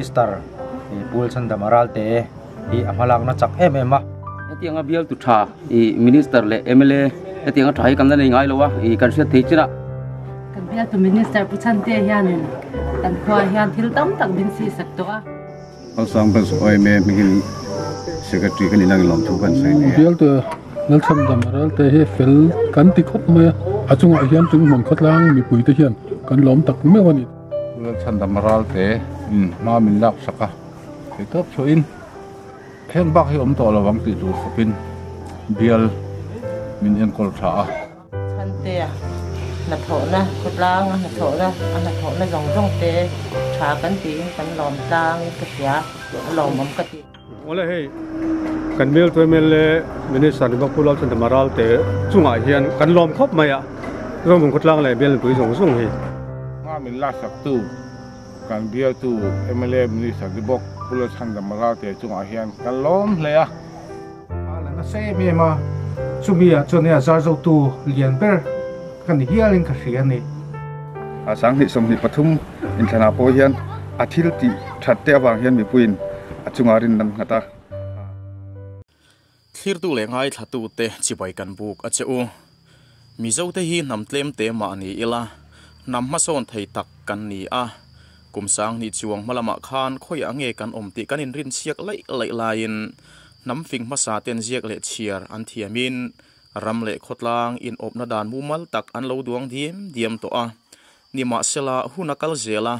minister. I pul chan da maral te i amalak na chak em em a. Tianga bial tu tha i minister le mla tianga thai kam na nei ngai lowa i kan sia thei china kan bial tu minister pu chan te hian kan khwa hian thil tam tak bin si sak to a. Al sang ban oi me migin secretary kan ilang lom thu kan sai ne. bial tu nal sam da maral te he fel kan ti khop me achunga hian chung mong khot lang mi pui te hian kan lom tak me wani pul chan da maral te in ma min lak saka te top cho in. Khen bak hi om to la wang ti tu khopin bial min en kol tha a chan te à. Na thọ na khot lang na thọ na na thọ na rong rong te tha kan ti kan lom tang ka sia lom om ka ti wala hei kan mel to mel le minister ni bak pulau chan maral te chunga hian kan lom khop maya rong mong khotlang le bel pui song song hi ma min la sak tu kan bial tu mla minister di bok pul chan da maral te chunga hian kan lom le a. Ala na se me ma. Chumia chonia zar zo tu lian ber. Kan hialin ka hria ni. A sang ni som ni pathum in thana po hian athil ti that te awang hian mi puin achunga rin nan ngata. Thlir tu le ngai thla tu te chibai kan buk a cheu mizo te hi nam tlem te ma ni ila. Nam ma son thei tak kan ni a กุมสางนิจวงมาละมาคานค่อยอังเงกันอมติกันินรินเชียกไล่ไล่ลายนน้ำฟิงมาสาเตียนเชียกเละเชียร์อันเทียมินรำเละขดลางอินอบนาดานมูมัลตักอันเลาดวงเดียมเดียมตัวนิมาเซลาหูนักลเซลา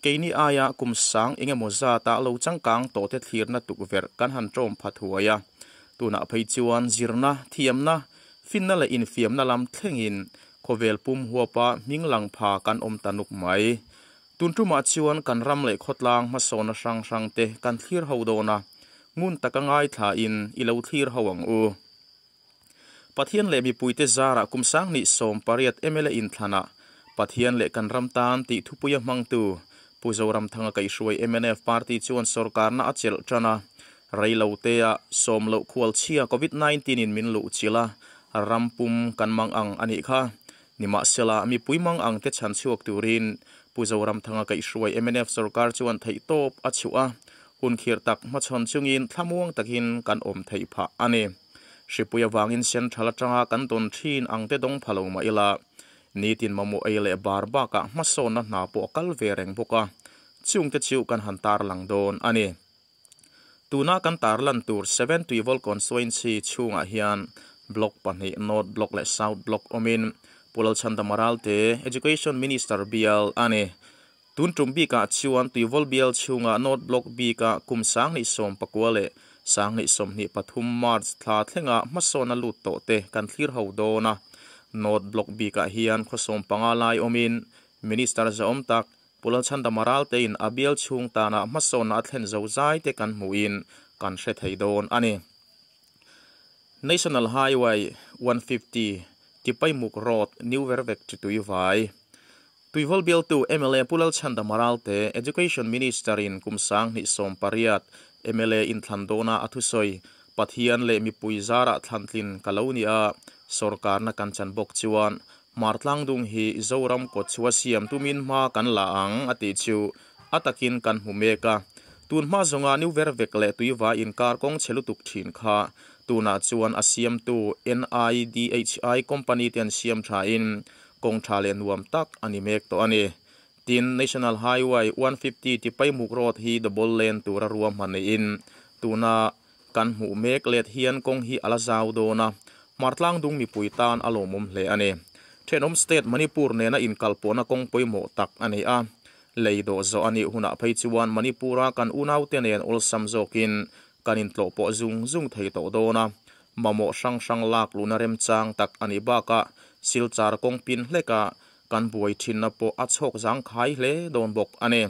เกนี่อายะกุมสางเองมซาตาเลาจังกังโตเตทีร์นัตุกเวรกันหันโจมพัทัวยาตัวนักพิจวันจิรนาเทียมนะฟินนั่นละอินเฟียมนั่ลำเท่งอินโคเวลปุ่มหัวปะมิงหลังพากันอมตานุกไหม tuntuma chuan kan ram le khotlang ma sona sang sang te kan thlir ho dona ngun takangai tha in ilo thlir ang u. Pathian le mi puite zara kumsang ni som pariat emele in thana pathian le kan ram tan ti thupuya mangtu puzoram thanga kai shuai mnf party chuan sarkar na achel tana reilo te a som lo khwal chia covid 19 in min lu chila. Rampum kan mang ang ani kha nima sela mi puimang ang te chan chuak turin puzoram thanga kai shuai mnf sarkar chuan thei top achua hun khir tak ma chon chungin thlamuang takin kan om thei pha ani shipuya wangin sen thala tanga kan ton thin ang te dong phalo ma ila nitin mamu eile barba ka maso na na po kal vereng boka chung te chiu kan hantar lang don ani tuna kan tar lan tur 7 to evol constituency chunga hian block pani north block le south block omin pulal chanda maral te education minister bial ani tun tum bi ka chuan tu evol bial chunga north block bi ka kum sang ni som pakwale sang ni som ni pathum march thla thlenga maso na lut to te kan thlir ho do na. North block hian khosom pangalai omin minister za om tak pulal chanda maral in abial chung ta na maso na thlen zo zai te kan muin kan hre ani national highway 150 tipai muk road new vervek chi tui vai tuivol bial tu mla pulal chanda maral te education minister in kumsang ni som pariat mla in thlandona athusoi pathian le mi puizara thlantlin kalonia sarkar na kanchan bok chuan martlang dung hi zoram ko chua siam tumin ma kan la ang ati chu atakin kan humeka tun ma zonga new ver vek le tuiwa in kar kong chelu tuk thin kha tuna chuan asiam tu nidhi company ten siam tha in kong tha le nuam tak ani mek to ani tin national highway 150 ti pai muk road hi the ball lane tura ruam man in tuna kan mu mek let hian kong hi ala zaw do na martlang dung mi puitan alomum hle ani thenom state manipur nena in kalpona kong poimo tak ani a leido zo ani huna phei chuan manipura kan unau te nen ol samzokin kanin tlo po zung zung thei to do na mamo sang sang lak luna rem chang tak ani ba ka silchar kong pin hleka kan buai thin na po achok jang khai hle don bok ane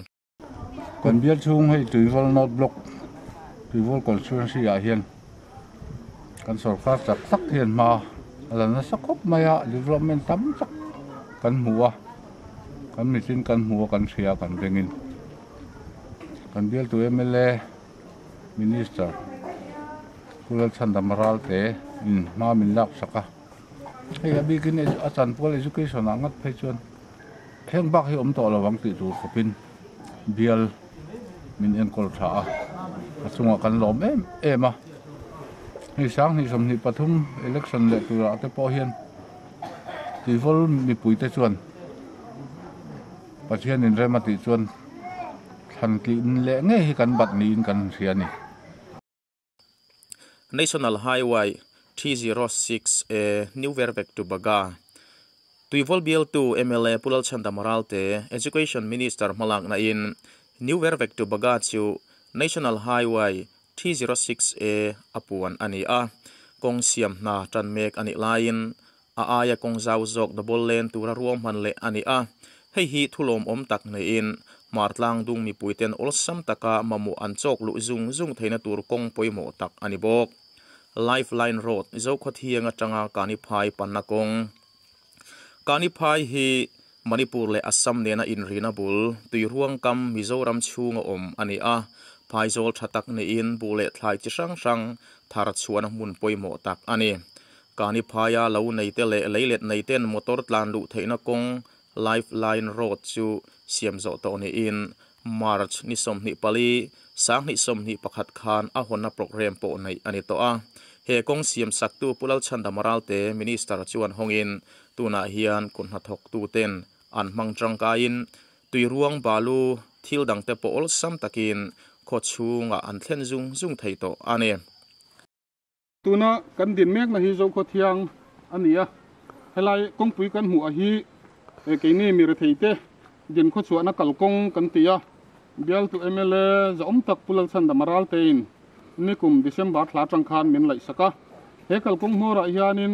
kan bial chung hei tuiwal not block tuiwal constituency a ah hian. Kan sarkar chak tak hian ma ala na sakop maya development tam tak kan hmuwa kan mitin kan hmuwa kan thria kan bengin kan bial tu mla minister. Kulal chan maral te, in ma min lak saka. Hei, abi kin achan pol education angat phei chuan. Kheng bak hi om to lawang ti tur khopin bial min en kol tha a. Chunga kan lom em em a. Ni sang ni som ni pathum, election le tura te po hian. Ti vol mi pui te chuan. Pathian in rema ti chuan. Than ki in le nge hi kan bat ni in kan ria ni National Highway 306 e eh, New Vervek to Baga. Tuivol bial tu MLA Pulal Chanda Moralte, Education Minister Malang na in. New Vervek to Baga chu National Highway 306A eh, apuan ani a. Kong siam na tan mek ani lain. A aya kong zau zok double bol len tura ruam man le ani a. Hei hi thulom om tak nei in. Martlang dung mi puiten olsam taka mamu an chok lu zung zung theina tur kong poimo tak ani bok. Lifeline road zo khat hianga tanga kani phai panna kong kani phai hi manipur le assam nena in rina bul tui ruang kam mizoram chhunga om ani a phaizol thatak ne in bule thlai chi sang sang thar chuan mun poimo tak ani kani phaya lo nei te le leilet nei ten motor tlan lu theina kong lifeline road chu siam zo to ni in march ni som ni pali sang ni som ni pakhat khan a honna program po nei ani to a. He kong siam sak tu pulal chanda moral te minister chuan hongin. Tuna hian kun na học tu ten. An mang tangka in. Tui ruang balu, thil dang te po ol sam takin. Kho chunga an thlen zung zung thei to ane. Tuna kan din mek na hi zo kho thiang ania helai kong pui kan mu a hi. Cái ke ni mi re theite din kho chu na kal kong kan tia bial tu mla za om tak pulal san da maral tein ni kum december thla tang khan min lai saka. He kal kong mora hianin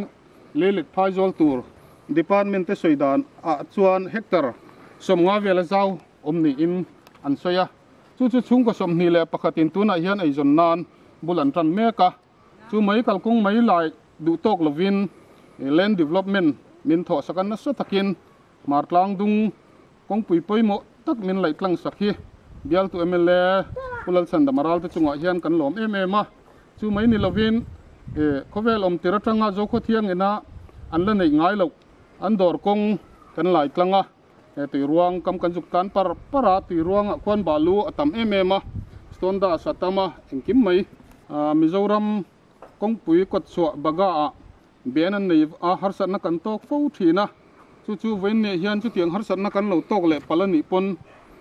lelet phai zol tur department te soidan a chuan hector. Som nga vela zau omni in, an soya chu chu chung ko som ni le pakhatin tuna hian ei zon nan bulan tran meka chu mai kal kong mai lai du tok lovin eh, land development min tho sakan na sa takin martlang dung kong pui poi mo tak min lai tlang sakhi bial tu mla pulal san da maral te chunga hian kan lom. Em em a chu mai ni lovin e khovel om tira tanga zo kho thiang ena an la nei ngai lo. An dor kong kan lai tlanga. E tui ruang kam kan juk tan par para tui ruang kwan balu atam em em a. Stonda satama engkim mai. A mizoram kong pui kot chwa baga a. Ben an nei a har sat na kan tok fo thina chu chu ven ne hian chu tiang har sat na kan lo tok le palani pon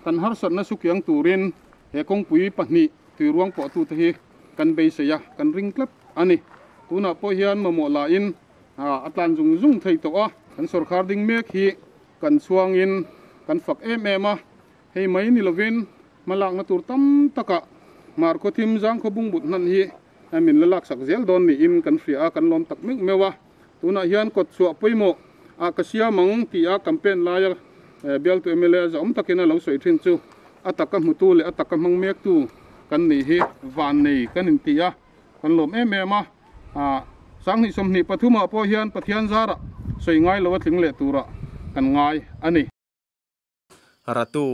kan har sot na su kyang turin. He kong pui pahni tui ruang po tu te hi kan be se ya. Kan ring klap ani. Tuna po hian mamo la in. A atlan zung zung thei to a. Kan sarkar ding mek hi. Kan chuang in. Kan fak em em a. Hei mai ni lovin malak na tur tam taka mar ko thim jang ko bung but nan hi. Amin lalak sak zel don ni in kan fria kan lom tak mek mewa. Tuna hian kot chua poimo a kasia mang ti a campaign la bial tu emele za om takena lo soi thin chu ataka mutu le ataka mang mek tu kan ni hi van nei kan in tia kan lom em em a a sang ni som ni pathuma po hian pathian zara soi ngai lo tling le tura kan ngai ani ratu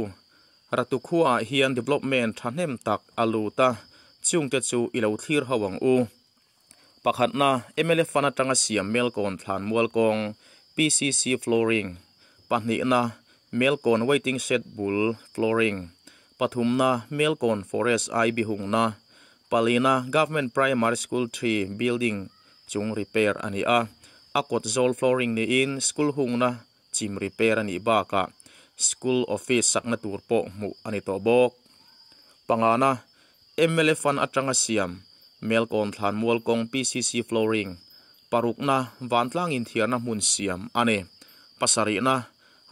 ratu khuwa hian development thanem tak aluta chung te chu ilo thlir hawang u. Pakhat na mla fana tanga siam mel kon thlan mual kong pcc flooring. Pahni na mel kon waiting shed bul flooring. Pathum na mel kon forest ai bihung na. Palina government primary school 3 building. Chung repair ani a. Akot zol flooring ni in school hung na. Chim repair ani ba ka. School office sakna tur po mu ani to bok. Pangana MLF fan atanga siam. Melkon thlan mual kong PCC flooring. Parukna vantlang in thiarna mun siam ane. Pasari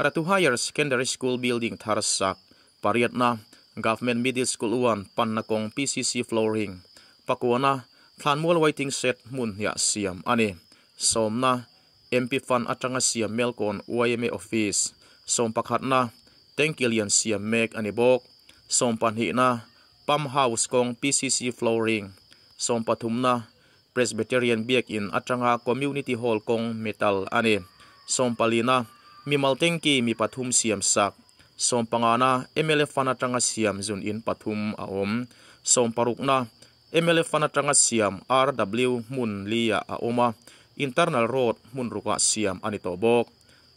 na ratu higher secondary school building tharasak pariatna government middle school 1 panna kong PCC flooring. Pakuana thlan mual waiting set mun ya siam. Ane somna MP fan atanga siam melkon YMA office. Som pakhat na tengkilian siam mek ani bok. Som panhi na pump house kong PCC flooring. Som pathum na Presbyterian biak in atanga community hall kong metal ani. Som palina mi maltengki mi pathum siam sak. Som pangana MLF fana tanga siam zun in pathum a om. Som parukna MLF fana tanga siam RW mun lia a oma. Internal road, mun ruka siam ani to bok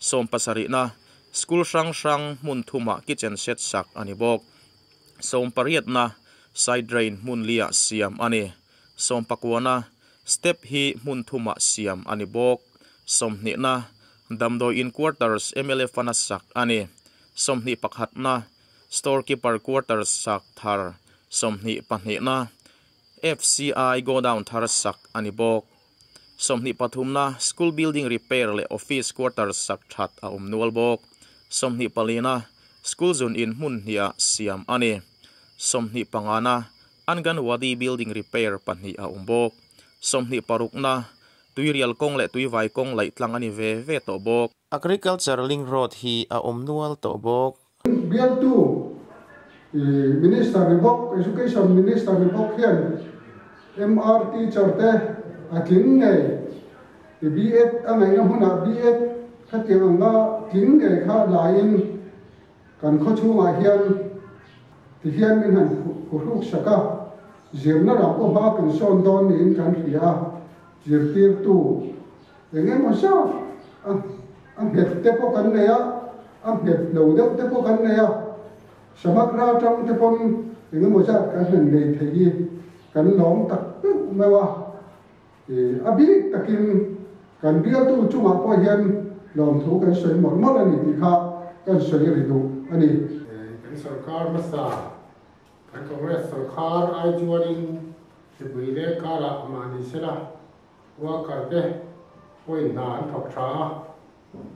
som pasari na school sang sang mun thuma kitchen set sak ani bok som pariat na side drain mun lia siam ani som pakwana step hi mun thuma siam ani bok som ni na damdo in quarters fana sak ani som ni pakhat na storekeeper quarters sak thar som ni pahni na fci go down thar sak ani bok. Som ni pathum na school building repair le office quarters sak that a um nual bok. Som ni palina school zone in mun hia siam ani. Som ni pangana angan wadi building repair panhi a umbok som ni parukna tuirial kong le tui vai kong lai tlang ani ve ve to bok agriculture link road hi a omnual to bok bial tu minister ribok education minister ribok hian mrt charte atling nge b8 angai na huna b8 khatiang anga tling nge kha lain kan kho chunga hian ti hian min han khuruk saka zirna ra ko ba kan son don in kan ria zir tir tu enge mo sa ang het te po kan ne ya ang het lo de te po kan ne ya samak ra trong te pon enge mo sa kan hen le thegi kan lom tak me wa e abi takin kan bia tu chunga po hian lom thu kan soi mor mor ani ti kha kan soi ri du ani kan sarkar masa kan congress sarkar ai chuanin ti buile kara mani sela ว่าการแก่ว่นนานถกช้า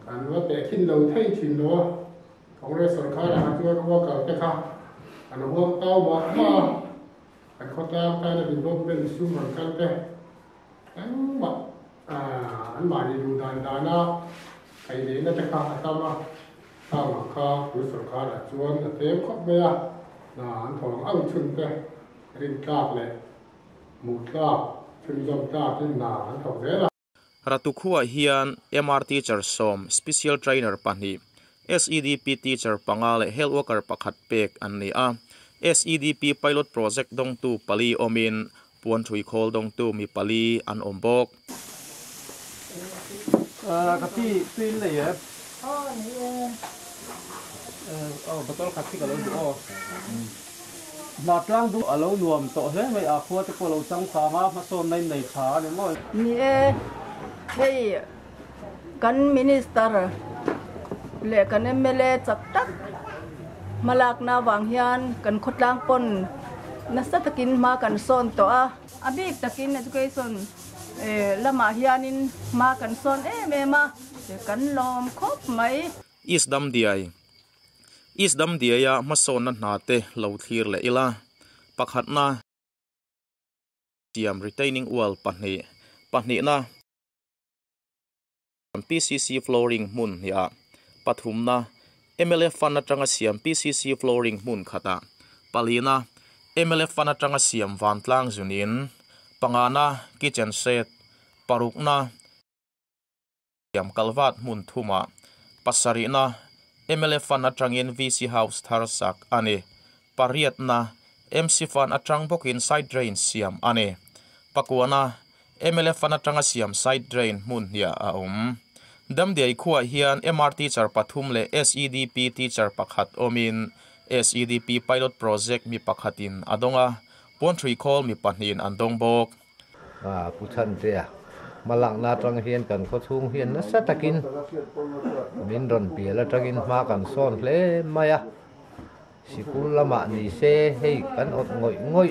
การว่าแต่ขิ้นเราไทยชินเนาะของเรศนค้าอาหารที่วก็ว่าการแก่ค่ะอันว่าเต้าบอกว่าอันเขาตามการเป็นร่มเป็นสุ่มเหมือนกันแก่แต่ว่าอันบาดีดูดานดานะใครเลี้ยน่าจะขาดตามมาตามมาข้าหรือสนค้าจวนเต็มครอบเมียนานถองเอ้าชุนไปเรินกาบเลยหมูกาบ khuwa hian mrt teacher som special trainer pani. Sedp teacher pangale health worker pakhat pek an ni a. Sedp pilot project dong tu pali omin. Puan thui khol dong tu mi pali an มาตั้งดูอารมณ์นวมโตเฮ้ไม่อาคัวจะโกนเราสังขามาพระสมในในขาเนี่ยมั้งนี่เอเฮ้ยกันมินิสเตอร์เหล็กันเอมเลจักตักมาลากนาวางยานกันคดล้างปนนัสตะกินมากันโซนตัวอาบีตะกิน education เออละมาฮียนินมากันโซนเอ้เมมาเดี๋กันลอมครบไหมอีสดัมดีไอ ma son na na te, lo thir le ila. Pakhat na. Tiam retaining wall pahni pahni na. PCC flooring mun ya. Pathum na. MLF fan atanga siam PCC flooring mun khata palina MLF fan atanga siam van tlang zunin. Pangana kitchen set. Parukna siam kalvat mun thuma. Pasarina MLF fan atrangin VC house tharsak ane pariat na MC fan atrang bokin side drain siam ane pakuana MLF fan atranga siam side drain mun ya a um dam dei khuwa hian MRT char pathum le SEDP teacher pakhat omin SEDP pilot project mi pakhatin adonga pontry call mi pahnin andong bok มาหลังนาตรังเฮียนกันก็ทุ่งเฮียนนะสัตกินมินรอนเปียละตักินมากันซ่อนเพลมายะสิกุลละมานี่เซให้กันอดง่อยง่อย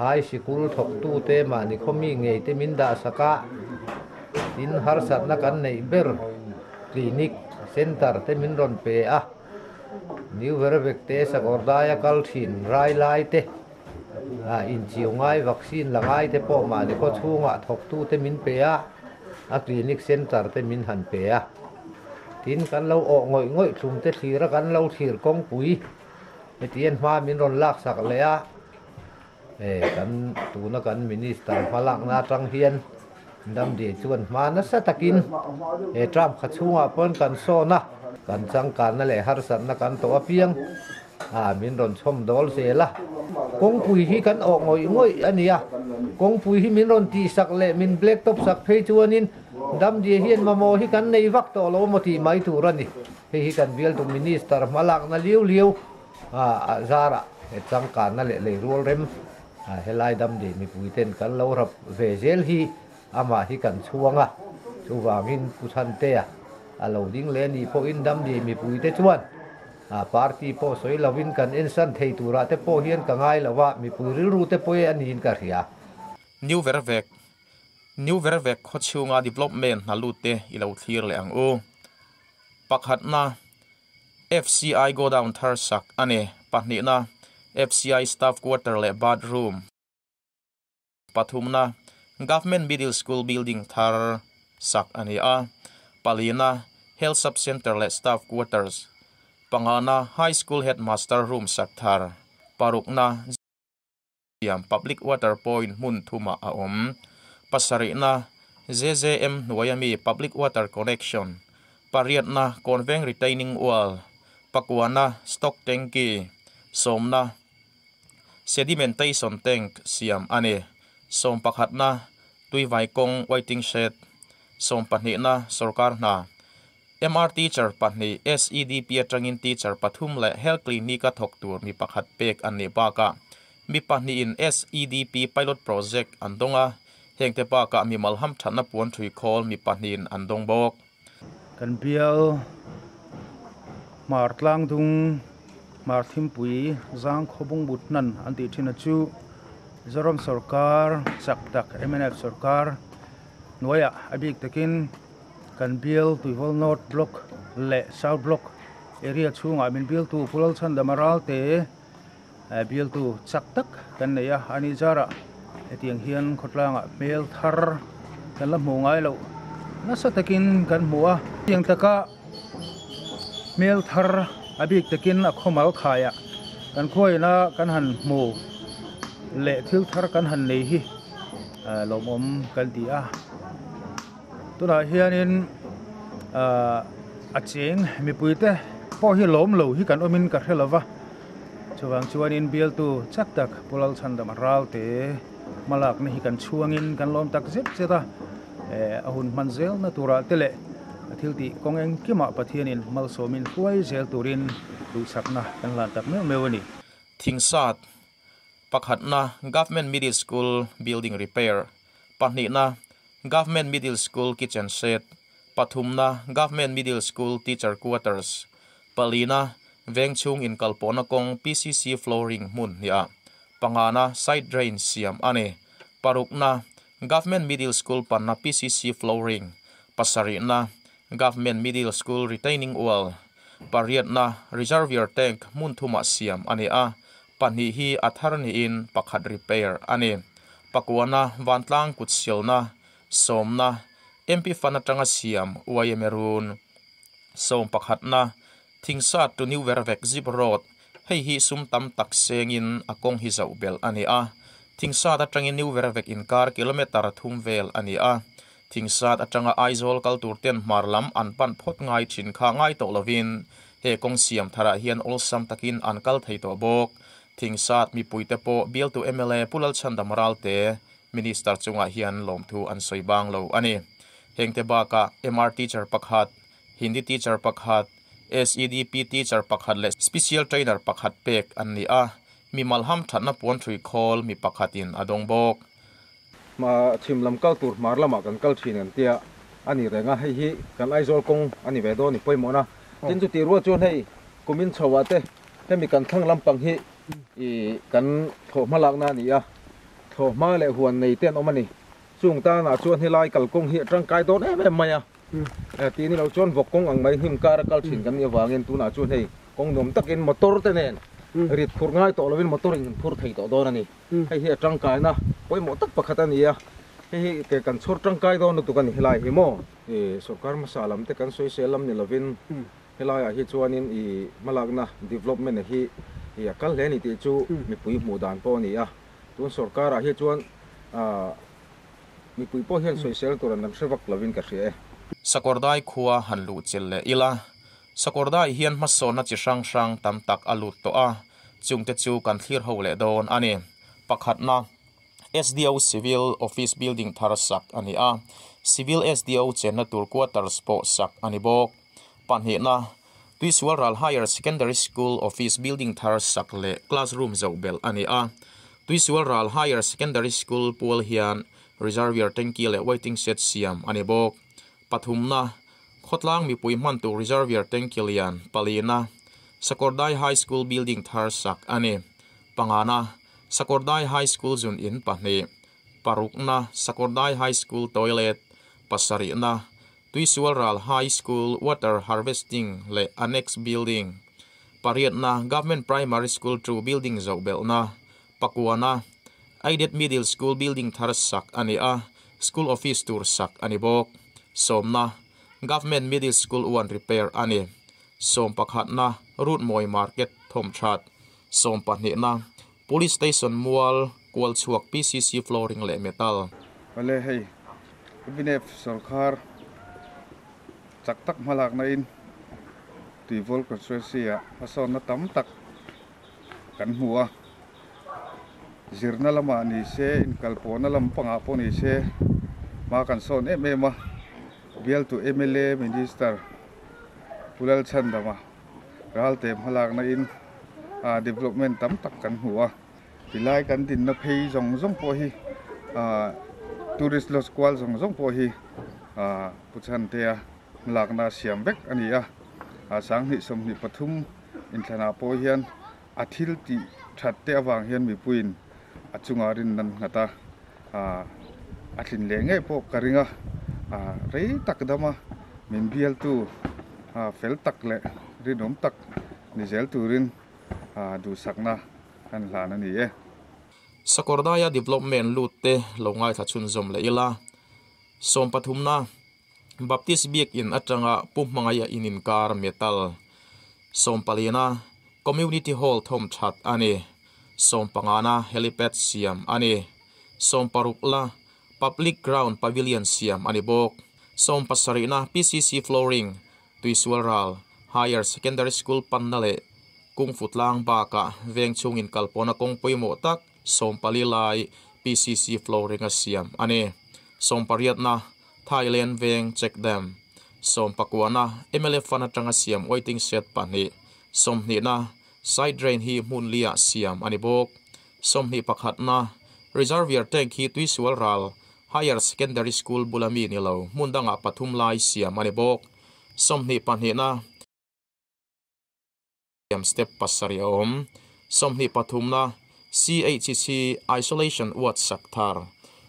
หายสิกุลถกตู้เตมานี่เขามีไงเตมินดาสกะตินฮาร์สัตนักันในเบอร์คลินิกเซ็นเตอร์เตมินรอนเปียนิวเวอร์เวกเตสกอร์ดายาคัลทินไรไลเต อินจิวง่ายวัคซีนละง่ายแต่พอมาเด็กก็ช่วงอะถกตู้เตมินเปียอะคลินิกเซ็นเตอร์เตมินหันเปียทินกันเราออกง่อยง่อยสุ่มเตทีระกันเราถีกองปุ๋ยไอเตียนฟ้ามินรอนลักสักเลยอะเอ้กันตูนกันมินิสเตอร์ฝรั่งนาจังเฮียนดำเดียชวนมานะสตะกินเอ้ทรัมป์ขัดช่วงอะเพิ่นกันโซนะกันจังการนั่นแหละฮาร์สันนะกันตัวเพียง à min ron chom dol se la kong pui hi kan ok ngoi ngoi ania kong à. pui hi min ron ti sak lệ min black top sak phei chuanin dam di mà mò hi kan nei vak to lo mo ti mai tu rani hi hi kan bial tu minister malak na liu liu à, à zara e chang kan na le le rual rem a à, helai dam de mi pui ten kan lo rap ve zel hi. Ama hi kan chuanga chu wangin pusan te a alo ding le ni po in dam de mi pui te chuan party po soi lovin kan insan thei tura te po hian ka ngai lawa mi pui ri ru te po e anin ka ria new vervek new vervek kho chunga development na lute ilo thlir le ang u pakhat na FCI go down thar sak ane pahni na FCI staff quarter le bathroom pathum na government middle school building thar sak ani a palina health sub center le staff quarters pangana high school headmaster room sakthar parukna yam public water point mun thuma aom pasari na ZZM Nuayami public water connection pariat na conveng retaining wall, pakuana stock tanki, somna sedimentation tank, siam ane som pakhatna tuivai kong waiting shed som pahni na sarkar na MR teacher pahni SEDP atangin teacher pathum le health clinic ka thok tur, mi pakhat pek an ni ba ka mi pahni in SEDP pilot project andonga hengte pa ka mi malham thana puan thui khol, mi pahni andong bok kan bial, mar tlang dung, mar thim pui, zang khobung but nan, an ti thina chu. Zorom sarkar chak tak MNF sarkar noya abik takin kan bial tuiwal north block le south block area chunga min bial tu pulal chan damaral te bial tu chak tak kan neya ani jara etiang hian khotlanga mel thar. Kan la mungai lo nasa takin kan mua tiang taka mel thar. Abik takin a khomal khaya kan khoi na kan han mu le thil thar kan han nei hi. Lom om kan ti a tuna hianin a cheng mi puite po hi lom lo hi kan omin ka helawa chuwang vâng, chuanin bial tu chak tak pulal chandam ral te malak ni hi kan chuangin kan lom tak zep zeta man zel na tura tele thil ti kong eng kima ah pathianin mal somin huai zel turin du sakna kan lan tak me mewani thingsat pakhat na government middle school building repair. Pahni na government middle school kitchen set. Pathum na government middle school teacher quarters. Palina vengchung in kalpona kong PCC flooring mun ya pangana side drain siam ane. Parukna government middle school panna PCC flooring. Pasari na government middle school retaining wall. Pariat na reservoir tank mun thuma siam ane a. Pani hi athar ni in pakhat repair ane. Pakuana wantlang kutsilna somna MP fana tanga siam uayemerun som pakhat na thingsa tu new vervek zip road hei hi sum tam tak sengin akong hi zau bel ani a thingsa da tangin new vervek in kar kilometer thum vel ani a thingsat atanga aizol kal turten marlam anpan phot ngai thin kha ngai to lovin he kong siam thara hian ol sam takin ankal thei to bok thingsa mi puite po bial tu MLA pulal chanda maral te minister chunga hian lom thu an soi bang lo. Ani hengte ba ka MR teacher pakhat Hindi teacher pakhat SEDP teacher pakhat le special trainer pakhat pek an ni a. Mi malham thatna pon thui khol mi pakhatin adong bok ma thim lam kal tur mar lama kan kal thin an tia. Ani renga hei hi kan ai zol kong ani ve do ni poimo na tin chu ti ro chon hei kumin chawa te. Hemi kan thang lam pang hi i kan tho malak na ni a tho ma le huan nei ten omani chung ta na chuan hi lai kal kong hi tang kai don em em maya ti ni lo chon vok kong ang mai him kar kal thin kan ni wangin tu na chuan hei kong nom takin motor te nen rit phur ngai to lovin motor in phur thei to don ani hei hi tang kai na poi mo tak pakhat ani a hei hi ke kan chhur tang kai don tu kan hilai hi mo e sarkar ma salam te kan soi selam ni lovin hilai a hi chuanin i malak na development hi hi akal le ni ti chu mi pui mu dan po ni a tun sarkar ra hi chuẩn à mi pui po hiện soi sel turan nam sewak lovin ka hrie sakordai khuwa hanlu chelle ila sakordai hian masona chi sang sang tam tak alut to a chungte chu kan thlir ho le don ani pakhat na. SDO civil office building tharasak ani a. Civil SDO chenna tur quarters po sak ani bok. Panhi na. Tuisual ral higher secondary school office building thar sắc le classroom zo bel ani a tuisual ral higher secondary school pool hian reservoir tanki le waiting shed siam. Ani bok pathumna khotlang mi pui man tu reservoir tanki lian. Palina sakordai high school building thar sak. Ani pangana sakordai high school zun in pahni parukna sakordai high school toilet. Pasarina tuisualral high school water harvesting le annex building. Pariatna government primary school true building zo belna pakuana. Aidet middle school building thar sak ani a school office tur sak ani bok. Somna government middle school one repair ani. Som pakhat na root moi market thom that. Som pahni na police station mual kwal chuak pcc flooring le metal. Vale hei binef sarkar chak tak malak na in. Tùy na tam tak kan hua zirna lama ni se, in kalpona lam panga po ni se. Ma kan son em em a. Bial tu mla minister pulal chan dama ral te malak na in, a, development tam tak kan hua tilai kan din na phei jong jong po hi, a, tourist los kwal jong jong po hi, a, puchan te a. Malak na siam bek ani a. A sang ni som ni pathum, in thana po hian athil ti that te awang hian mi puin achunga rin nan ngata a ah, athin le nge po karinga. A rei tak dama min bial tu a fel tak le. Rinom tak. Ni zel turin a du sakna kan hlan ni e. Sakordaya development lutte longai thachun zom le ila. Som pathumna baptist biak in atanga puhmangaya inin kar metal. Som palina community hall thom chat ani. Som pangana helipad siam ani som parukla public ground pavilion siam ani bok som pasarina pcc flooring tuisualral higher secondary school pannale kung futlang baka veng chungin kalpona kong poimo tak som palilai pcc flooring a siam ani som pariat na thailand veng check them. Som pakwana mla fana tanga siam waiting set pani som ni na side drain hi mun lia siam ani hi somni pakhatna reservoir tank hi tuisual ral. Higher secondary school bulami ni lo. Mundanga pathum lai siam ani bawk somni panhina siam step pasari ya om. Somni pathumna CHCC isolation what saktar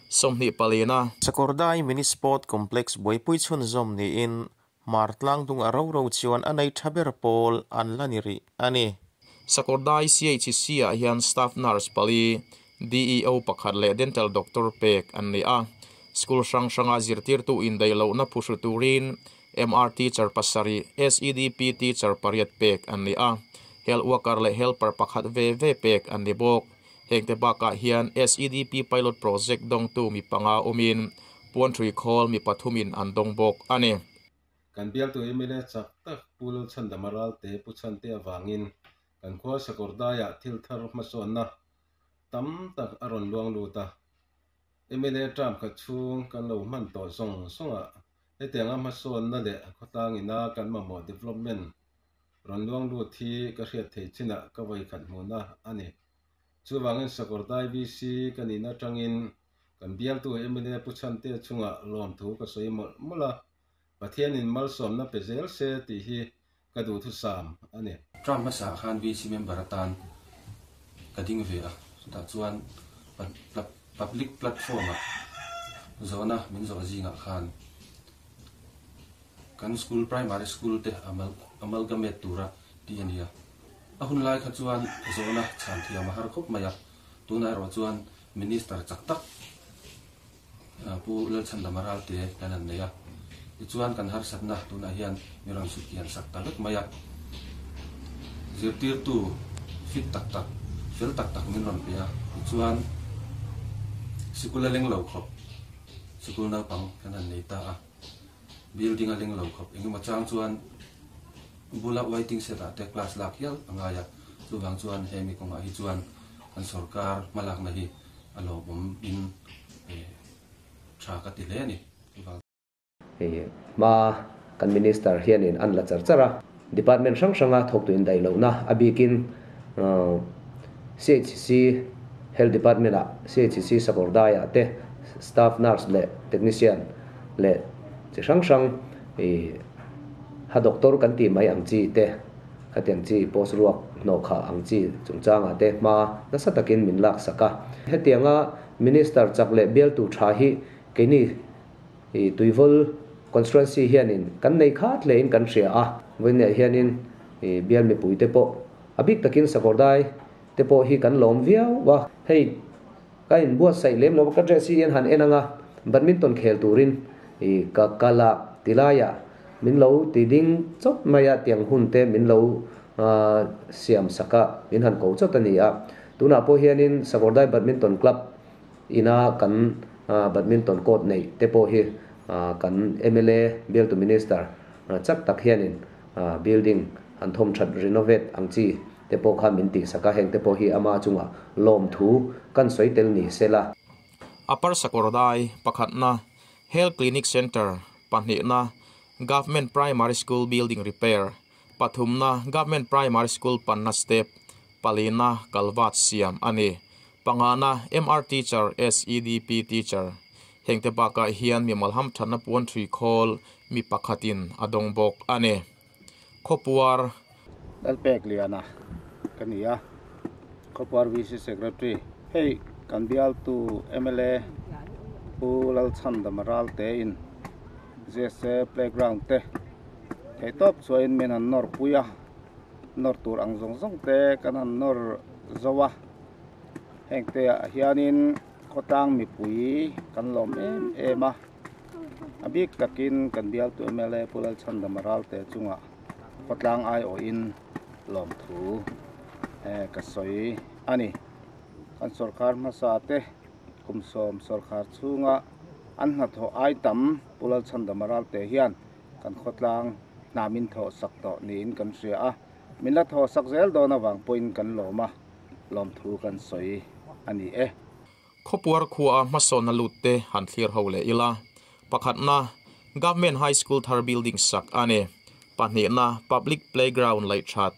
somni palena sakordai mini sport complex boypui chhun zom ni in. Martlang dung araw ro chuan anai thaber pol anlaniri ani. Sakordai CHC a ah hian staff nurse pali DEO pakhat le dental doctor pek an ni a. School sang sanga zirtir tu in dei lo na phushu turin MRT char pasari SEDP teacher pariat pek an ni a. Health worker le helper pakhat ve ve pek an ni bok hengte baka ah hian SEDP pilot project dong tu mi panga umin. Puan thrui khol mi pathumin an dong bok ani kan bial tu emile chak tak pulo chan damaral te pu chan te awangin กันขวสกอร์ด้ยะทิลทารุมาส่วนนะตั้มตักอรอนลวงดูตาเอเมเลตรามกัจจุวงกันลูามันต่อส่งส่งอะไอแต่งมาส่วนนั่นแหละก็ต่างอินากันมาหมดดีฟล็อปเมนรอนลวงดูที่กระเทียดเทชินะก็ไว้ขัดมูนะอันนี้ช่วงเงินสกอร์ด้ยบีซีกันอินาจังอินกันเบียร์ตัวเอเมเลพุชันเตชุงอะลอมทุกก็สวยหมดมุละประเทศนี้มัลส่วนนะเป็นเซลเซตีฮี ka du thu sam ani tram ma sa khan vi si member tan. Ka ding ve a. Ta chuan public platform a. Zona, min zo zinga khan. Kan school, primary school te amal amalgamate tura ti ania a. Hun lai kha chuan zona chan thia ma har khop maya tuna ro chuan minister chak tak. Pu lal chan lamaral te kanan neya Icuan kan har sabnah tunahian mirang sukian sak talut mayak. Zirtir tu fit tak tak fil tak tak minron pia. Icuan sikula leng lau kop sikul na pang kanan neita ah. Building leng lau kop ingu macang cuan bula waiting seta te klas lak yal angaya chuwang hemi kong ahi chuan kan sorkar malak na hi alobom in ชากติเลนี่ eh, mà kan minister hian in an la char chara department sang sanga thok thuộc in dai lo na à abikin CHC ờ, health department a CHC sakordaya te staff nurse le technician le chi sang sang e ha doctor kan ti mai ang chi te ka tiang chi post ruak no kha ang chi chung changa te ma na sa takin min lak saka tiếng tianga minister chak le bel tu tha hi ke ni e tuivol constituency hianin kan nei khat le in kan ria a. Wen hianin e bial mi pui te po abik takin sakordai te po hi kan lom viau wa hei, ka in buat sai lem lo ka dress hi han enanga badminton khel turin e ka kala tilaya. Min lo ti ding chot maya tiang hun te min lo siam saka. Min han ko chot ani a. Tuna po hianin sakordai badminton club ina kan badminton court nei te po hi À, kan MLA bill to minister à, chak tak hianin à, building an thom that renovate ang chi te po kha min ti saka heng te po hi ama chunga, lom thu, kan soi tel ni sela upper sakordai pakhat na health clinic center pahni na government primary school building repair pathum na government primary school panna step palina kalwat siam ani, pangana mr teacher sedp teacher hengte baka hian mi malham thana puan thui khol mi pakhatin adong bok ane. Khopuar. Dal pek liana. Kania. Khopuar vc secretary. Hey kandial tu mla ulal chanda maral te in. Jese playground te. Kai top chuain men an nor puya. Nor tur ang zong zong te. Kan an nor zowa heng te hianin khotang mi pui, kan lom em em ema abik takin kan bial tu mla e, pulal chanda maral te chunga. Khotlang ai o in lom thu. E ka soi. Ani kan sarkar ma sa te, kum som sarkar chunga. An na tho ai tam, pulal chanda maral te hian. Kan khotlang namin tho sak to ni in kan sia a. Min la tho sak zel do na wang point kan loma lom thu kan soi. Ani e. eh. Khopuar khuwa mason na lutte han thlir hole ila. Pakhat na government high school thar building sak ane. Pahni na public playground lai that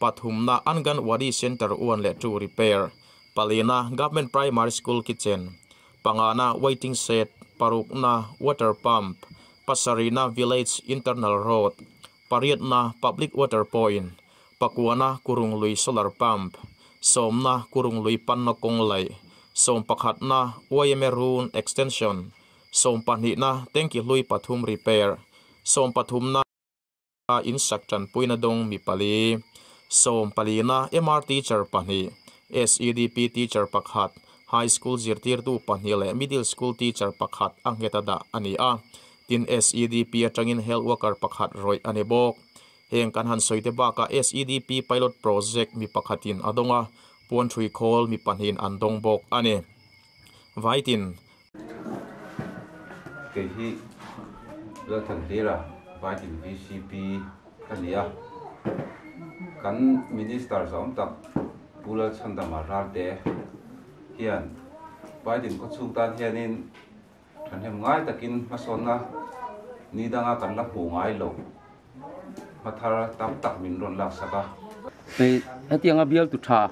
pathum na angan wadi center one le to repair. Palina government primary school kitchen. Pangana waiting set. Paruk na water pump. Pasarina village internal road. Pariat na public water point. Pakuana kurung lui solar pump. Somna kurung lui panna kong lai som pakhat na oyemerun extension. Som panhi na tengki lui pathum repair. Som pathum na in sakchan puina dong mi pali som pali na mr teacher panhi sedp teacher pakhat. High school zirtir tu panhi le. Middle school teacher pakhat angheta da ani a. Tin sedp atangin health worker pakhat roi ani bok. Heng kan han soite ba ka sedp pilot project mi pakhatin adonga puan thui khol mi panhin an dong bok ani vaitin ke hi la thang dira vaitin vcp kan minister zom tak pula chanda maral te. Hian vaitin ko chung tan hianin than hem ngai takin masona ni danga kan la pu ngai lo. Mathar tam tak min ron lak saka tiếng ở a bial tu tha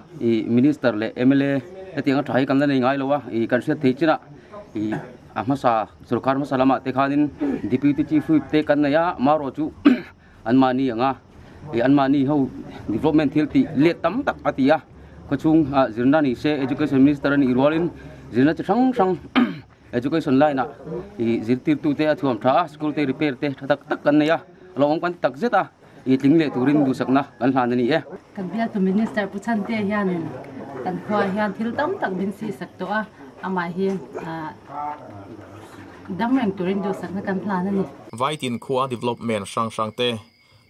minister le mla hetiang a. Thai kam na nei ngai lo wa, i kan se thei china. I ama sa sarkar mà salama khai đến deputy chief thấy cần này á mà rồi chú anh mà ni mani anga anh mà ni hậu development thil ti le tam tak atia có chung zirna ni sẽ education minister ni rolin zirna sang sang education line na i zirtir thế à athuam tha, school thế repair thế tak tắc cần này á lo ông quan tắc giết à i tling le turin du sakna kan hlan ni e kan bia tu minister pu chan te hian kan khwa hian thil tam tak bin si sak to a ama hian dam reng turin du sakna kan hlan ni. Vaitin khuwa development sang sang te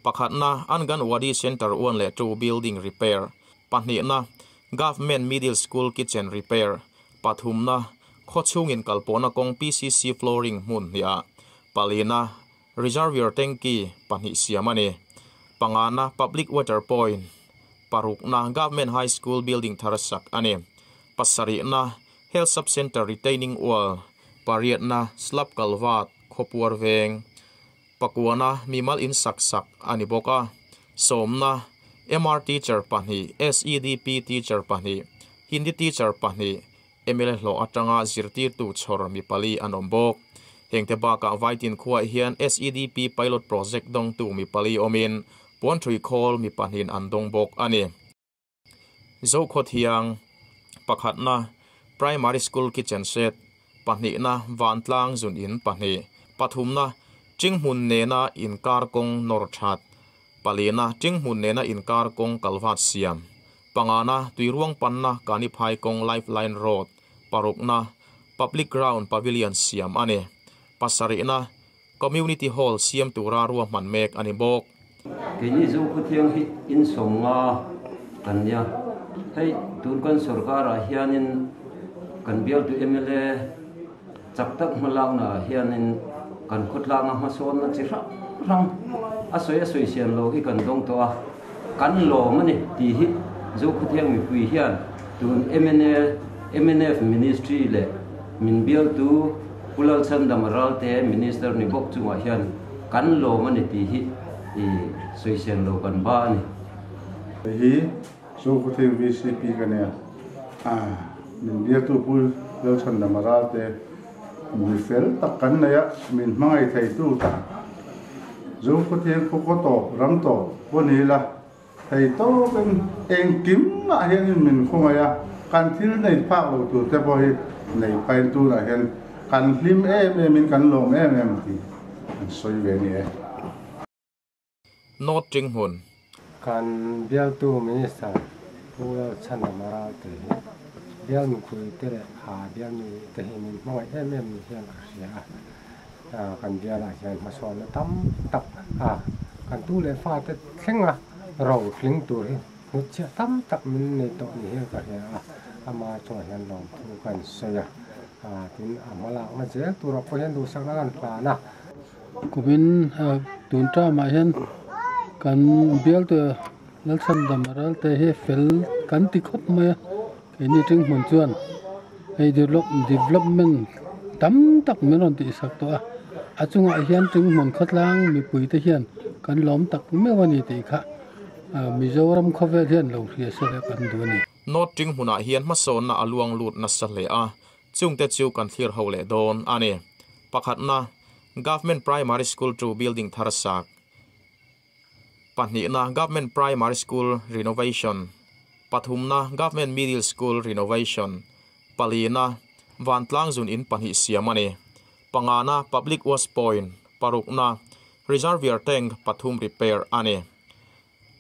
pakhat na angan wadi center one le two building repair pahni na government middle school kitchen repair pathum na khochungin kalpona kong pcc flooring mun ya palina reservoir tanki pahni siamani pangana public water point parukna government high school building tharasak ane pasari na health sub center retaining wall pariat na slap kalwat khopur veng pakuana mimal in sak sak ani boka somna MR teacher pahni SEDP teacher pahni Hindi teacher pahni ML lo atanga zirtir tu chhor mi pali anombok hengte ba ka vaitin khuwa hian SEDP pilot project dong tu mi pali omin ปอนทรีคอลมีปัญหิอันดงบกอันนี้โจโคทียงปักหัดนะ primary school kitchen ตปัญหินะวันตลางจุนอินปัญหิปฐุมนะจิงหุนเนนะอินการกงนอร์ชัดปัลีนะจิงหุนเนนะอินการกงกัลวัดเซียมปังานะตุยร่วงปันนะกานิพายกงไลฟ์ไลน์โรดปารุกนะ public ground pavilion เซียมอันนี้ปัสสารีนะ community hall เซียมตัวรารวมมันเมกอันนี้บก bok kini zo ku thiang hi in songa kan ya hei tur kan sarkar hiền in, cần biểu tu mla chak tak malak na hianin kan khutla nga mà son na chỉ rang rang à soi à soi xiên lô cái cần đông to. A kan lo mani ti hi zo khu thiang mi pui hian tun mna mnf ministry le min biểu tu pulal chan damaral te minister ni bok chunga hian kan lo mani ti hi i soi sian lo kan ba ni hi so ko the VCP kane a min dia tu pul lo chan da mara te mi fel tak kan na ya min mangai thai tu ta zo ko the ko ko to rang to ko ni la thai to ben eng kim ma hian min khonga ya kan thil nei phak lo tu te bo hi nei pai tu na hian kan hlim em em min kan lom em em ti soi ve ni โนดจึงหุนการเบี้ยตู้ไม่ใช่ผู้เราชนะมาราเตีเบี้ยวนุคุยเตะหาเบี้ยวนุเตะมีมองเอ็มเอ็มเฮียนเสียกันเบี้ยวหลาเช่นมาสอนแล้วตั้มตักอะกันตู้เลยฟาเตะเข่งอะเราคลิ้งตัวเองนุชเชื่อตั้มตักมันในตัวนี้เองก็เฮียอะอามาช่วยเฮียนลองทุกันเสียอะถึงอามาละมาเจอตัวเราพยายานดูสักนั้นปลานะกูเป็นตุนจ้ามาเห็น kan bial tu lal sam dam ral te he fel kan ti khop ma ke ni ting mun chuan. Ei develop development tam tak men on ti sak to a. Achunga hian ting mun khatlang mi pui te hian kan lom tak me wani ti kha. Mizoram khove hian lo hria se kan du ni. Nốt ting hoàn hian ma son na aluang lut na sa le a. Chung te chu kan thlir ho le don ane pakhat na government primary school to building tharasak pahnih na government primary school renovation. Pathum na government middle school renovation. Palina vantlang zun in pahnih siamani. Pangana public waste point. Parukna reservoir tank pathum repair ane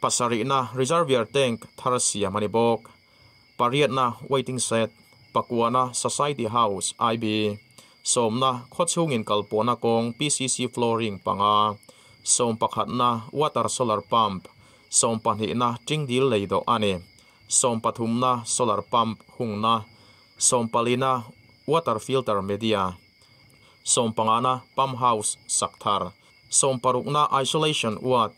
pasari na reservoir tank tharasia mani bok. Pariat na waiting set. Pakwana society house ib somna khochungin kalpona kong pcc flooring panga som pakhat na water solar pump. Som pahnih na tring dil lei do ani som pathum na solar pump hung na som palina water filter media. Som pangana pump house sakthar. Som parukna isolation ward.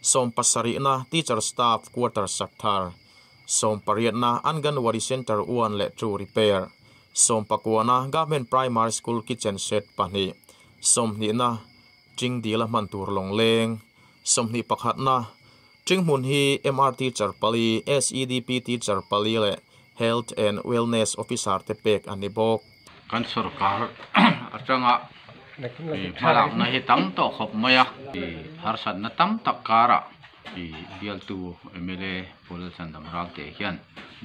Som pasari na teacher staff quarter sakthar. Som pariat na anganwadi center uan le two repair. Som pakwana government primary school kitchen set pahni som ni na ching dila man tur long leng. Som ni pakhat na ching mun hi mrt charpali sedp teacher pali le health and wellness officer te pek ani bok. Kan sarkar atanga malak na hi tam to khop maya har sat na tam tak kara i bial tu mle pol sandam ral te hian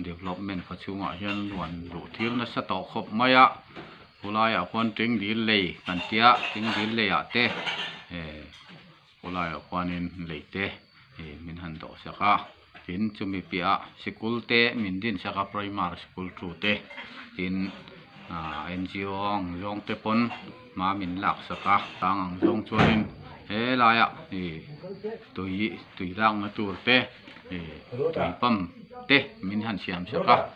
development khachunga hian luan lu thil na sa to khop maya cô lai ở kwan trứng đi lei cần tia ting dil lei a te. Eh, lai ở a nên lei te. Mình min đổ do à, tin chumi pia school te tin ah, din à primary school trụ te. Tin NGO ang zong te pon mình lạc lak à tăng ang zong nên he eh, lai à, tui tùy lang na tur te. E tui pam te min han siam saka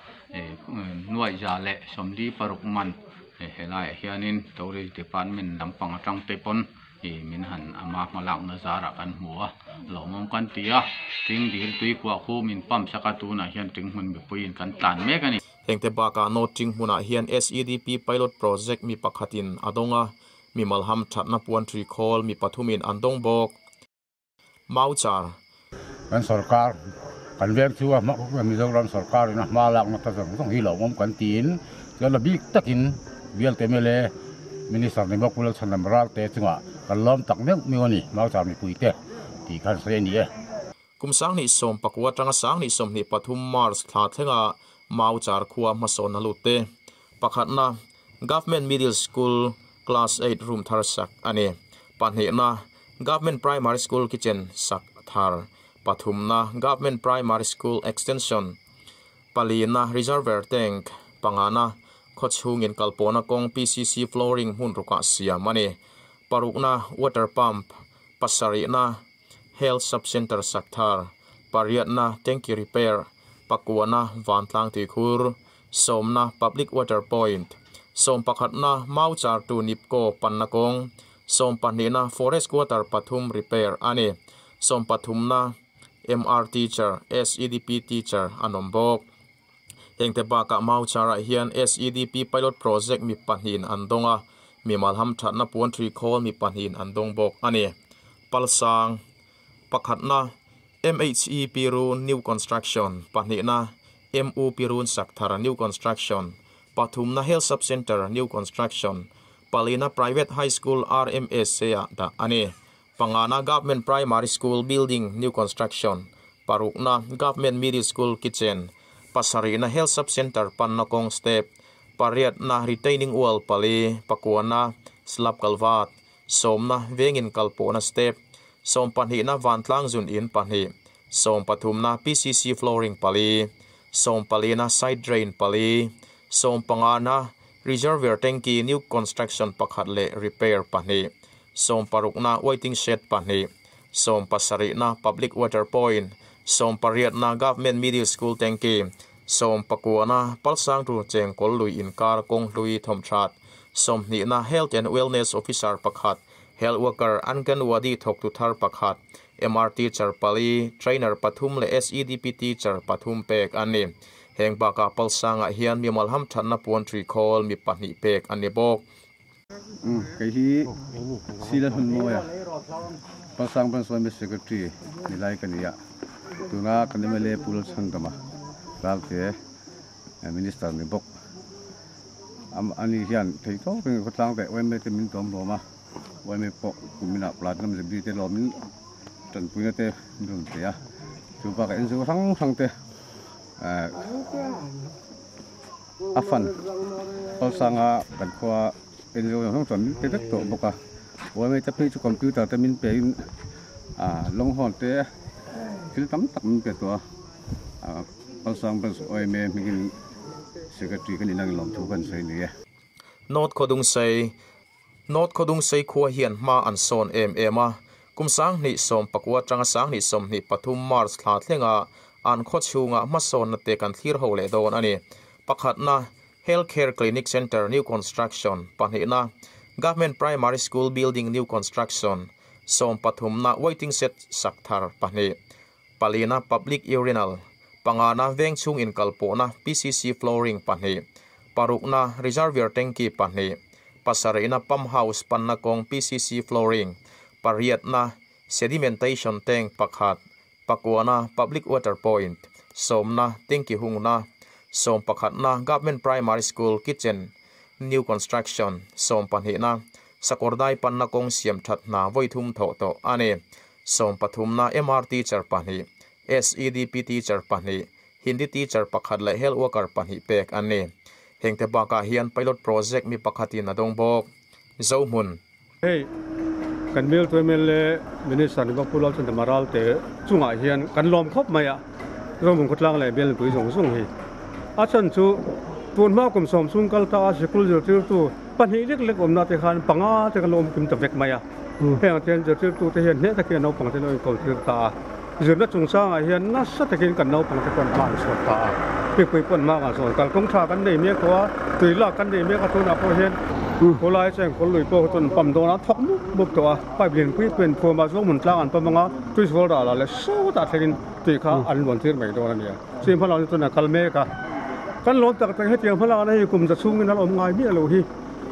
nuôi già lệ le đi paruk man. Helai hianin tourist department lampang atang te pon i min han ama malak na zara kan hmua lomom kan tia ting dil tui kwa khu min pam saka tu na hian ting hun mi puin kan tan mek ani hengte baka no ting huna hian SEDP pilot project mi pakhatin adonga mi malham thatna puan tri khol mi pathumin andong bok mauchar kan sarkar kan ver chu ma ko mizoram sarkar na ma lak na ta zong zong hi lo mom kan tin cho เบียลเตมเลมินิสันในบอกพูดฉันนำรักเตจึงวะกันล้อมตักเนื้อมีวันนี้มาจากมีปุยเตที่ขันเสียนี้กุมสังนิสมปกวัตรังสังนิสมนิปทุมมาร์สลาเทงามาจากขัวมาสนลุเตปักหัดนะ government middle school class 8 room ทาร์สักอันนี้ปันเหนะ government primary school kitchen สักทาร์ปทุมนะ government primary school extension ปัลีนะ reservoir tank ปังานะ pangana khochhungin kalpona kong pcc flooring hun ruka siamani parukna water pump pasari na health sub center sakthar pariatna tanki repair pakuana vantlang ti khur somna public water point som pakhatna mauchar tu nipko pannakong som panina forest water pathum repair ani som pathumna mr teacher sedp teacher anombok hengte ba ka mauchara hian sedp pilot project mi pahin andonga. Mi malham thatna puan thri khol mi pahin andong bok ani. Palsang. Pakhatna MHE Pirun New Construction. Panina MU Pirun Sakthara New Construction. Pathumna Health Sub Center New Construction. Palina Private High School RMS seya da ani. Pangana Government Primary School Building New Construction. Parukna Government Middle School Kitchen. Pasarina Health Sub Center Pannakong Step. Pariat na retaining wall pali Pakuana Slap Kalvat. Somna Vengin Kalpona Step. Som panhi na vantlang zun in panhi. Som pathum na pcc flooring pali. Som pali na side drain pali. Som panga na reservoir tanki new construction pakhat le repair panhi. Som paruk na waiting shed panhi. Som pasari na public water point som pariat na government middle school tanki som pakuana palsang tu cheng kol lui in kar kong lui thom chat. Som ni na health and wellness officer pakhat. Health worker angan wadi thok tu thar pakhat. Mrt charpali trainer pathum le sedp teacher pathum pek ani. Heng ba ka palsanga hian mi malham thanna pon tri khol mi pahni pek ani bok. Um cái hi sila hun mo ya à? pasang pan swami secretary nilai kania à? Tuna kanimele pul sang kama lal ralte eh, minister ni bok. Am, ani hian thei to ping ko tlang te wem te min tom lo ma wem me po kumina plat nam zebi te lo min tan puina te, dum te ya. Chu pa ka en su sang sang te. A afan. Pal sanga, kan khwa en lo hong ton te dak to boka. Wem me te pi chu computer te min pe in. A long hon te คิลตั้มตั้มก็ตัวภาษาภาษาโอเอ็มเอ็มกินสกัดที่กันนั่งลำทุกันใส่เนี่ยโน้ตขดุงใส่โน้ตขดุงใส่ขัวเฮียนมาอันโซนเอ็มเอ็มอ่กุมสังนิสมปักวัจังสังนิสมนิปทุมมาร์สลาดเลงอะอันโคชูงะมาโซนเตกันที่เราเลดอนอันนี้ปักหัดนะ Healthcare Clinic Center New Construction ปันเหนะ Government Primary School Building New Construction สมปทุมนะ Waiting Set สักทารปันเห palina public urinal. Pangana veng chung in kalpona pcc flooring panhi. Parukna reservoir tanki panhi. Pasarina pump house panna kong pcc flooring. Pariatna sedimentation tank pakhat. Pakwana public water point. Somna tanki hungna som pakhatna government primary school kitchen. New construction. Som panhina sakordai panna kong siam that na voithum tho to ane som pathumna mrt char panhi SEDP teacher pani Hindi teacher pakhat le health worker pani pek ani hengte baka hian pilot project mi pakhati na dong bok zo mun hey kan mel to mel le minister ni pulal chen maral te chunga hian kan lom khop maya ro mun khotlang le bel pui song sung hi a chan chu tun ma kum som sung kal ta sikul jo tir tu pan hi lek lek om na te khan panga te kan lom kim ta vek maya hẹn tiền giờ chưa tu thể hiện hết cái nấu bằng thế này còn tiền ta giờ nó trùng sang hiện nó rất cái cần nấu bằng cái còn bản sốt ta việc quỳ quần mang à rồi cả công tra cái này miếng quá tùy là cái này miếng cái tôi nào có hiện có lái xe có lùi bộ tuần phẩm đó nó thóc nước bốc tỏa phải biển quỹ quyền phù mà xuống mình lao ăn phẩm ngon tôi số đó là là số ta thế nên tùy khá ăn luôn tiền mấy đó là nè xin phải nói tôi là calme cả cái lỗ tạc tạc hết tiền phải là này cũng จะ xuống cái nó làm ngay biết là hi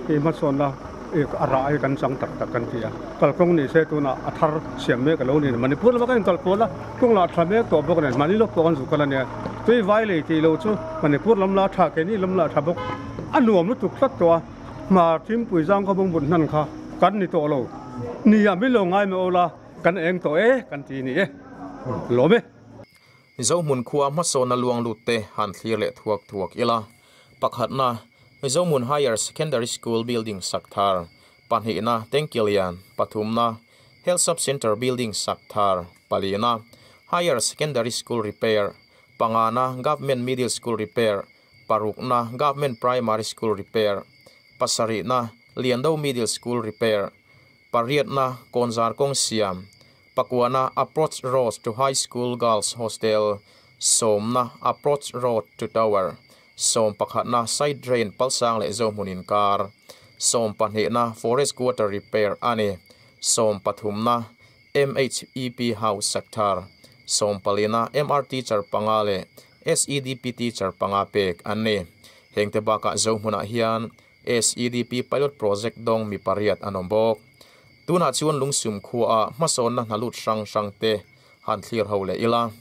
thì mất sòn nào ara ai kan sang tak tak kan tia kal ni se tu na athar siam me ka lo ni manipur la kan kal pola kong la thame to bok ne mani lo pon su kala ne tui vai le ti lo chu manipur lam la tha ke ni lam la tha bok anuam lu tu khat to mà tim pui jang ka bong bun nan kha kan đi to lo ni ya biết lo ngay mà ola kan eng to e ấy, ti ni e lo me zo mun khuwa ma so na luang lu te han thlir le thuak thuak ila pakhat na Zomun Higher Secondary School Building Sakthar, Panhina Tengkilian, Pathumna, Health Sub Center Building Sakthar, Palina, Higher Secondary School Repair, Pangana Government Middle School Repair, Parukna Government Primary School Repair, Pasarina Liando Middle School Repair, Pariatna Konzar Kong Siam, Pakuana Approach Road to High School Girls Hostel, Somna Approach Road to Tower, som pakhat na side drain palsang le zo munin kar. Som pahne na forest quarter repair ani. Som pathum na MHEP house sector. Som palina MRT charpanga le SEDP teacher panga pek ani. Hengte baka zo muna hian SEDP pilot project dong mi pariat anombok. Tuna chuan lungsum khuwa mason na nalut sang sang te. Han thlir ho le ila.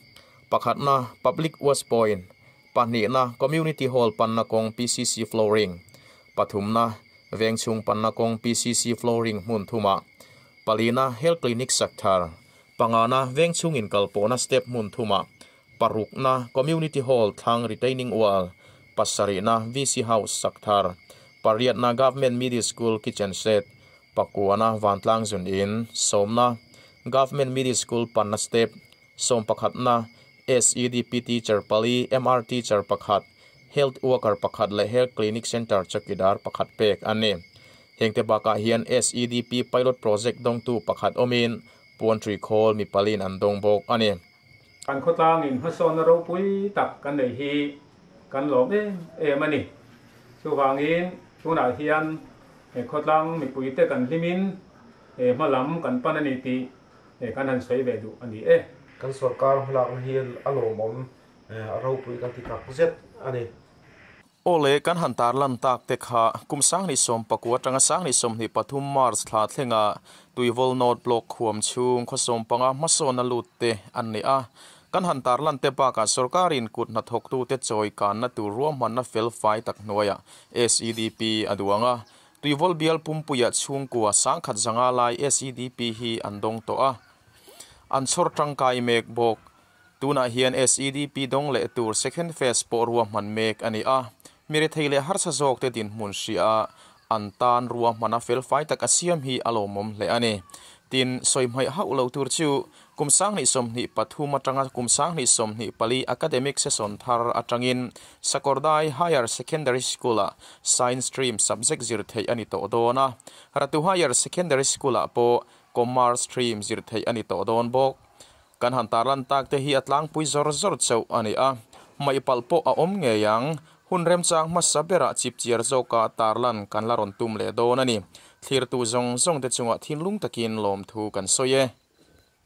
Pakhat na public was point pahnih na community hall panna kong PCC flooring. Pathumna vengchung panna kong PCC flooring mun thuma. Palina health clinic sakthar pangana vengchung in kalpona step mun thuma. Parukna community hall thang retaining wall. Pasarina VC house sakthar pariatna government middle school kitchen set. Pakuana vantlang zun in. Somna government middle school panna step. Som SEDPT จารปาลี MRT จารประคัด Health Worker ประคัดและ Health Clinic Center จักิดาประคัดเปกอันนี้เฮงเตบากาเฮียน SEDP Pilot Project ดงตูประคัดอมินปวนทรีโคลมีปลีนอันดงบกอันนี้การโคตางินฮัโซนรูปุยตักกันในยฮีกันหลบเนี้ยเอมันนี่ช่วางินช่วงหนาเฮียนเอโคตลังมีปุยเตกัที่มินเอมาล้ำกันปานนิติเอกันหันสวยเวดูอันนี้เอ๊ kan sarkar lak hian alo mom eh, ro pui kan ti kak zet ani ole kan han tar lan tak te kha kum sang ni som pakua tanga sang ni som ni pathum mars thla thlenga tuivol not block khuam chung kho som panga mason na lut te an ni a kan han tar lan te pa ka sarkarin kut na thok tu te choi kan na tu ruam man na fel fai tak noya SEDP aduanga tuivol bial pumpuya chung kuwa sang khat zanga lai SEDP hi, andong to a an chor tangkai mek bok tuna hian SEDP dong le tur second phase por ruam man mek ani a. Mire theile har sa jok te din mun a, an tan ruwa mana fel fai tak asiam hi alomom le ani. Tin soimhai ha ulo tur chu. Kumsang ni som ni pathuma tanga kumsang ni som ni pali academic session thar atangin. Sakordai higher secondary school a science stream subject zir thei ani to dona ratu higher secondary school a po Komar stream zir thei ani to don bok kan han taran tak te hi atlang pui zor zor chau ani a. Mai palpo a om nge yang. Hun rem chang ma sabera chip chiar zo ka tarlan kan la ron tum le don ani. Thlir tu zong zong te chunga thinlung takin lom thu kan soye